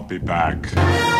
I'll be back.